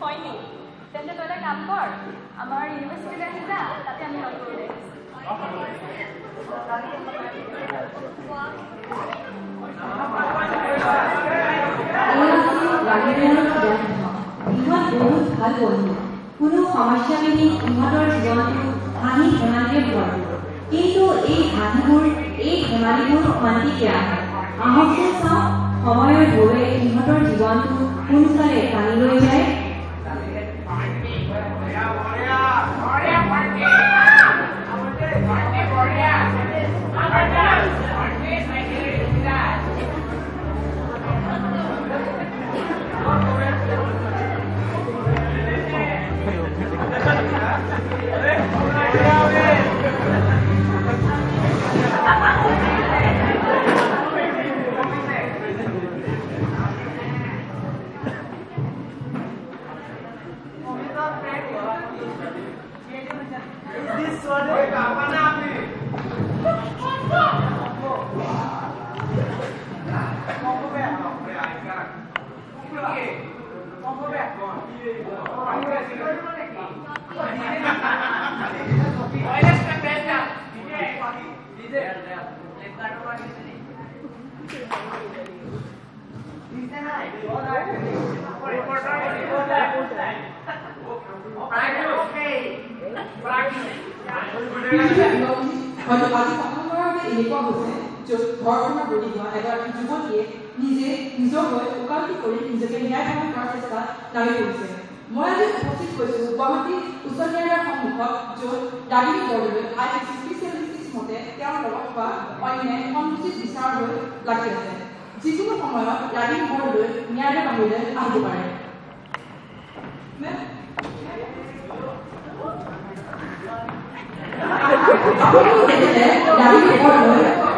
হয় নি তেন্তে তই এটা কাম কৰ আমাৰ ইউনিভাৰ্চিটিলৈ আহি যা তাতে আমি লগ কৰোঁ দে কোনো সমস্যা বিহীন ইহঁতৰ জীৱনটো হাঁহি ধেমালিৰে ভৰপূৰ কিন্তু এই হাঁহিবোৰ এই ধেমালিবোৰ মান্তিকে আহে আহকচোন চাওঁ সময়ৰ ঢৌৱে ইহঁতৰ জীৱনটো টানি লৈ যায়। হয়তো আজি প্ৰথমবাৰৰ বাবে এনেকুৱা হৈছে য'ত ঘৰখনৰ বলি হোৱা এগৰাকী যুৱতীয়ে নিজে নিজৰ হৈ ওকালতি কৰি নিজকে ন্যায় প্ৰদান কৰাৰ চেষ্টা নামি কৰিছে। মই আজি উপস্থিত হৈছো গুৱাহাটী উচ্চ ন্যায়ালয়ৰ সন্মুখত য'ত Dagini Bordoloi I P sixty seven six মতে তেওঁৰ লগত হোৱা অন্যায় অনুচিত বিচাৰ হৈ লাগি আছে। যিকোনো সময়ত দাগিনী বৰদলৈ ন্যায়ালয়ৰ বাহিৰলৈ আহিব পাৰে। আপুনি তেখেতে দাবী ওপৰলৈ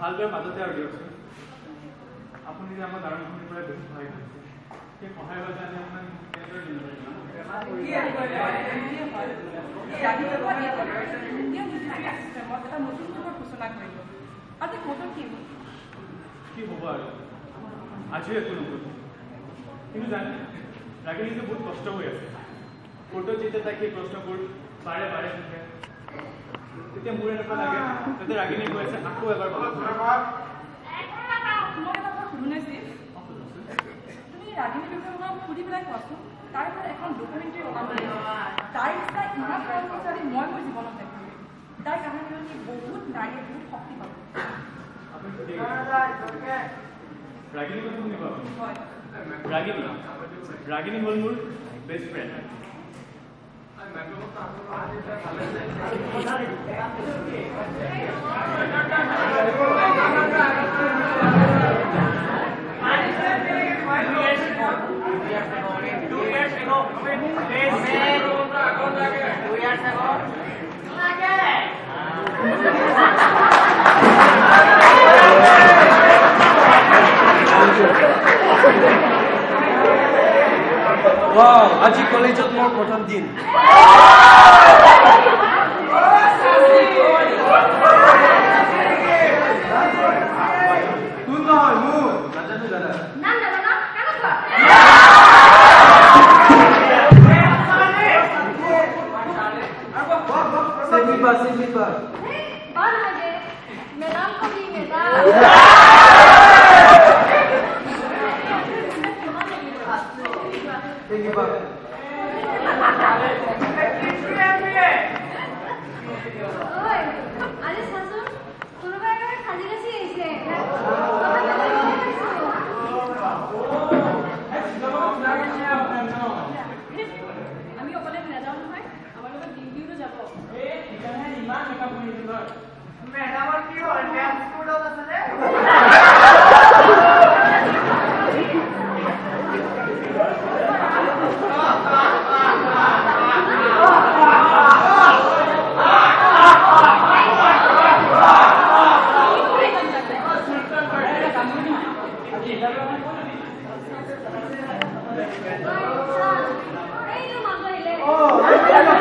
ভালদৰে মাজতে আৰু দিয়কচোন। আপুনি যে আমাৰ গাঁৱৰখিনিৰ পৰা বেছি সহায় কৰিছে, সেই সহায়ৰ আমি আপোনাক কেনেদৰে কি হ'ব আৰু? আজিও একো নকৰিব। কিন্তু জানে, ৰাগিনীটো বহুত কষ্ট হৈ আছে। কোৰ্টত যেতিয়া তাক সেই প্ৰশ্নবোৰ বাৰে বাৰে সুধে তেতিয়া মোৰ এনেকুৱা লাগে যাতে ৰাগিনী কৈ আছে আকৌ এবাৰ ভাবক। তুমি ৰাগিনী বিষয়ে সুধি পেলাই কোৱাচোন তাৰ পৰা এখন ডকুমেণ্টাৰী বনাব লাগিব তাইৰ নিচিনা ইমান কৰ্মচাৰী মই মোৰ জীৱনত দেখিলোঁ তাইৰ কাহিনী বহুত নাৰীয়ে বহুত শক্তি পাব। ৰাগিনী কথা শুনিব আপুনি ৰাগিনী ৰাগিনী হ'ল মোৰ best friend Two years ago, wow, aji kolejot mau kotan din. Wow. Thank you, Bob. Madam, what do you want?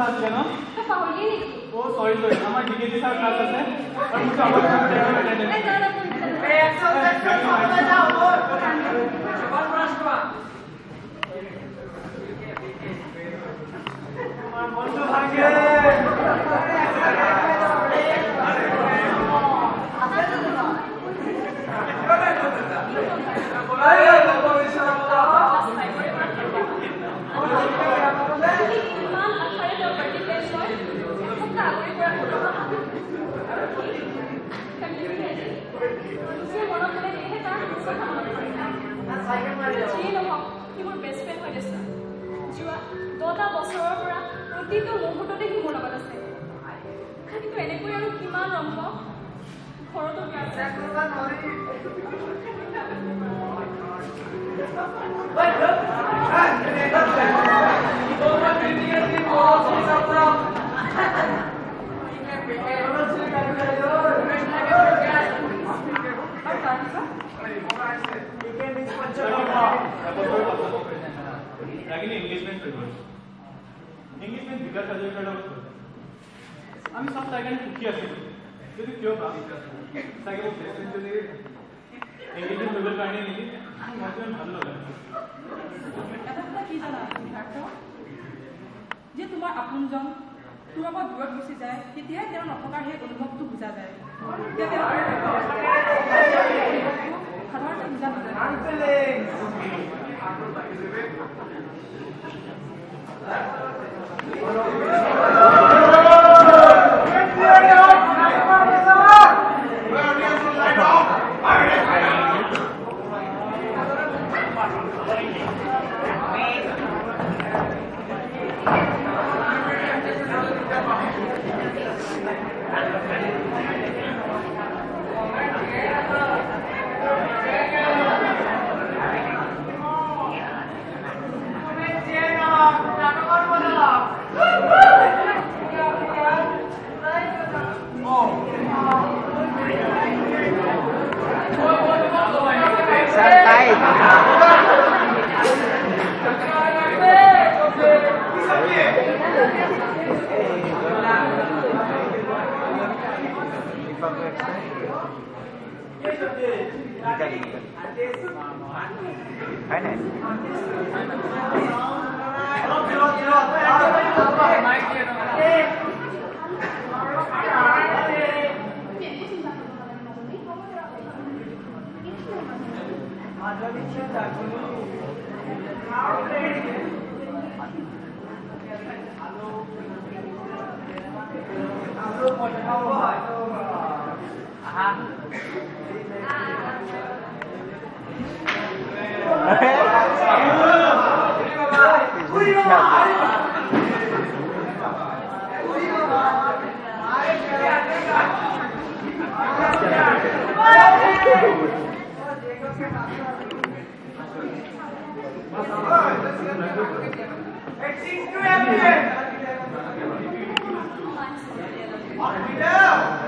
साथ लेना वो सॉरी सॉरी हमारे डिग्री के साथ क्लासेस है। और मुझे आवाज़ करते हैं মুহূৰ্ততে সি মোৰ লগত আছে কিন্তু এনেকৈ আৰু কিমান ৰম্ভ ঘৰতো তাৰপিছত ৰাগিনী এংগেজমেণ্ট হৈ হাজৰিকাৰ লগত হ'ল আমি চব তাই কাৰণে সুখী আছিলোঁ যদি কিয় বা চাগে মোৰ বেষ্ট যদি এংগেজমেণ্ট হৈ গ'ল কাৰণে নেকি ইমান ভালো লগা এটা কথা কি জানা সিদ্ধাৰ্থ যে তোমাৰ আপোনজন তোমাৰ পৰা দূৰত গুচি যায় তেতিয়াই তেওঁ নথকাৰ সেই অনুভৱটো বুজা যায়। তেতিয়া তেওঁ সাধাৰণতে বুজা নাযায়। 我们结了，结了，结了，我们结了，哪边说的了？不不，杨姐，来一个，哦，三排。है ना আলো আলো পয়সা হয় Existe o Ever! Olha o